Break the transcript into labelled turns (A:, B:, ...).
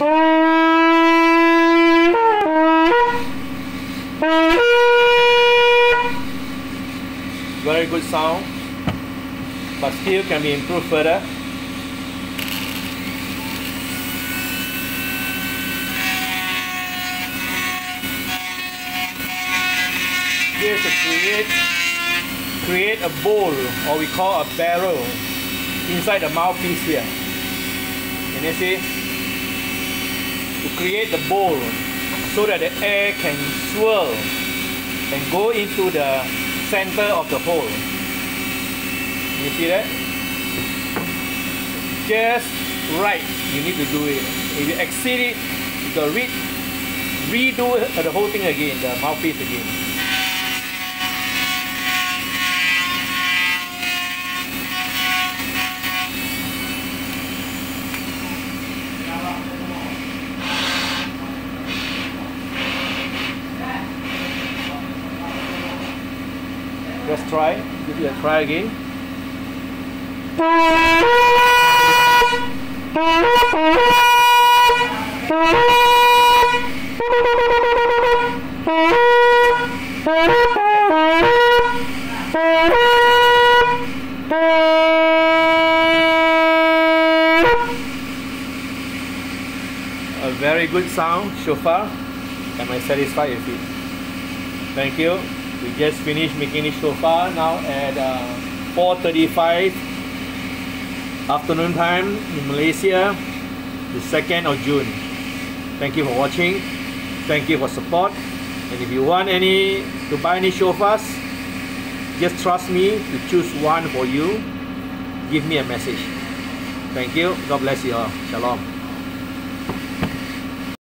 A: Very good sound, but still can be improved further. Here to create create a bowl or we call a barrel inside the mouthpiece here. Can you see? To create the bowl so that the air can swirl and go into the center of the hole. You see that? Just right, you need to do it. If you exceed it, you got re redo the whole thing again, the mouthpiece again. Let's try. Give it a try again. A very good sound so far. Am I satisfied with it? Thank you. We just finished making it so far now at uh, 4.35 afternoon time in Malaysia, the 2nd of June. Thank you for watching. Thank you for support. And if you want any to buy any shofars, just trust me to choose one for you. Give me a message. Thank you. God bless you all. Shalom.